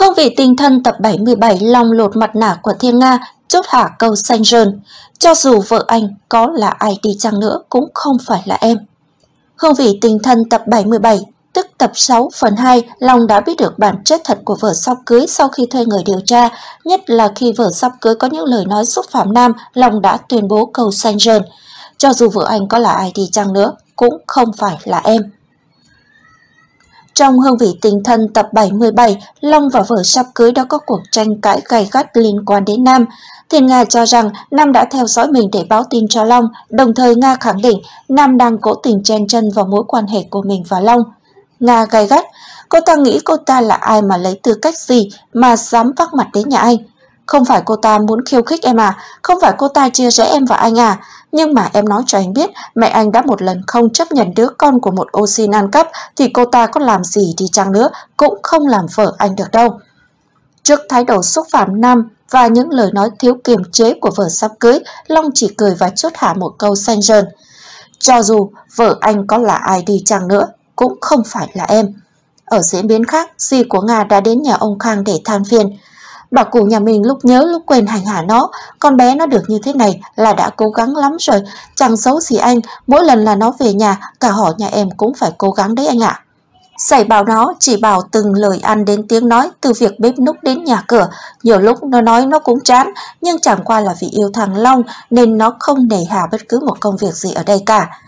Hương vị tinh thân tập 77 lòng lột mặt nạ của Thiên Nga chốt hạ câu xanh rơn. Cho dù vợ anh có là ai đi chăng nữa cũng không phải là em. Hương vị tinh thân tập 77 tức tập 6 phần 2, Long đã biết được bản chất thật của vợ sắp cưới sau khi thuê người điều tra, nhất là khi vợ sắp cưới có những lời nói xúc phạm Nam, Long đã tuyên bố câu xanh rơn. Cho dù vợ anh có là ai đi chăng nữa, cũng không phải là em. Trong hương vị tình thân tập 77, Long và vợ sắp cưới đã có cuộc tranh cãi gay gắt liên quan đến Nam. Thiên Nga cho rằng Nam đã theo dõi mình để báo tin cho Long, đồng thời Nga khẳng định Nam đang cố tình chen chân vào mối quan hệ của mình và Long. Nga gay gắt, cô ta nghĩ cô ta là ai mà lấy tư cách gì mà dám vác mặt đến nhà anh. Không phải cô ta muốn khiêu khích em à, không phải cô ta chia rẽ em và anh à, nhưng mà em nói cho anh biết mẹ anh đã một lần không chấp nhận đứa con của một ô xin ăn cắp thì cô ta có làm gì đi chăng nữa cũng không làm vợ anh được đâu. Trước thái độ xúc phạm Nam và những lời nói thiếu kiềm chế của vợ sắp cưới, Long chỉ cười và chốt hạ một câu xanh rơn. Cho dù vợ anh có là ai đi chăng nữa, cũng không phải là em. Ở diễn biến khác, dì của Nga đã đến nhà ông Khang để than phiền. Bà cụ nhà mình lúc nhớ lúc quên hành hạ nó, con bé nó được như thế này là đã cố gắng lắm rồi, chẳng xấu gì anh, mỗi lần là nó về nhà, cả họ nhà em cũng phải cố gắng đấy anh ạ. Sảy bảo nó chỉ bảo từng lời ăn đến tiếng nói từ việc bếp núc đến nhà cửa. Nhiều lúc nó nói nó cũng chán, nhưng chẳng qua là vì yêu thằng Long nên nó không nề hà bất cứ một công việc gì ở đây cả.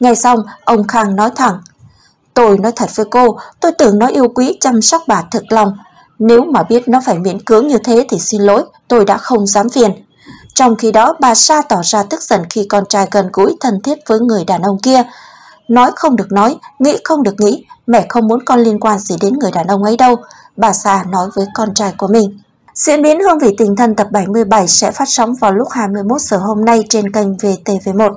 Nghe xong, ông Khang nói thẳng. Tôi nói thật với cô, tôi tưởng nó yêu quý chăm sóc bà thực lòng. Nếu mà biết nó phải miễn cưỡng như thế thì xin lỗi, tôi đã không dám phiền. Trong khi đó, bà Sa tỏ ra tức giận khi con trai gần gũi thân thiết với người đàn ông kia. Nói không được nói, nghĩ không được nghĩ, mẹ không muốn con liên quan gì đến người đàn ông ấy đâu, bà Sa nói với con trai của mình. Diễn biến Hương vị tình thân tập 77 sẽ phát sóng vào lúc 21 giờ hôm nay trên kênh VTV1.